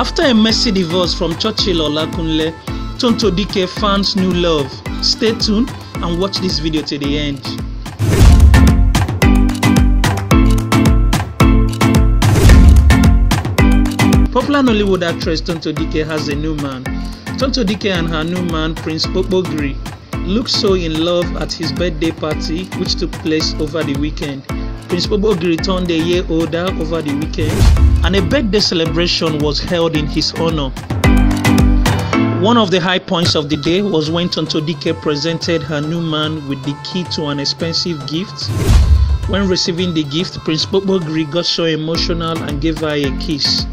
After a messy divorce from Churchill Olakunle, Tonto Dike finds new love. Stay tuned and watch this video to the end. Popular Nollywood actress Tonto Dike has a new man. Tonto Dike and her new man, Prince Kpokpogri, looked so in love at his birthday party, which took place over the weekend. Prince Kpokpogri turned a year older over the weekend, and a birthday celebration was held in his honor. One of the high points of the day was when Tonto Dike presented her new man with the key to an expensive gift. When receiving the gift, Prince Kpokpogri got so emotional and gave her a kiss.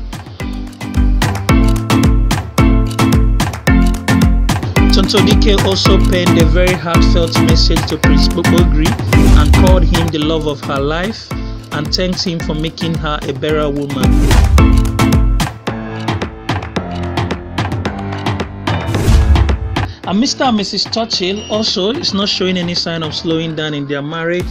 Tonto Dike also penned a very heartfelt message to Prince Kpokpogri and called him the love of her life and thanked him for making her a better woman. And Mr. and Mrs. Churchill also is not showing any sign of slowing down in their marriage,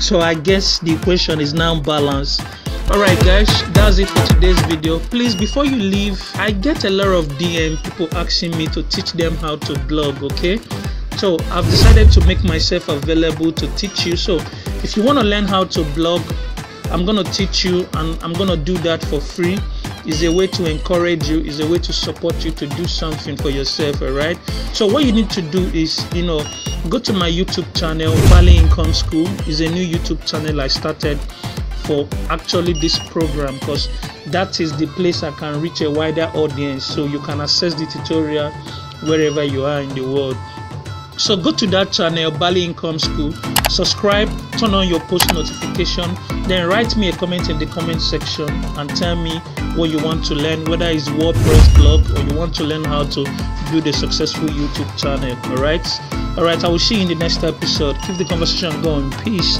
so I guess the equation is now balanced. Alright guys, that's it for today's video. Please before you leave, I get a lot of DM people asking me to teach them how to blog, okay? So I've decided to make myself available to teach you. So if you want to learn how to blog, I'm gonna teach you and I'm gonna do that for free. Is a way to encourage you, is a way to support you to do something for yourself, alright? So what you need to do is, you know, go to my YouTube channel, Bally Income School. is a new YouTube channel I started for actually this program because that is the place I can reach a wider audience so you can access the tutorial wherever you are in the world. So go to that channel, Bally Income School, subscribe, turn on your post notification, then write me a comment in the comment section and tell me what you want to learn, whether it's WordPress blog or you want to learn how to build a successful YouTube channel. Alright? Alright, I will see you in the next episode. Keep the conversation going. Peace.